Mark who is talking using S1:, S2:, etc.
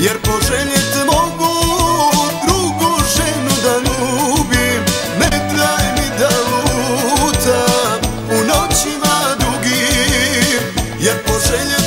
S1: Jer poželjet mogu drugu ženu da ljubim. Ne daj mi da lutam u noćima dugim. Jer poželjet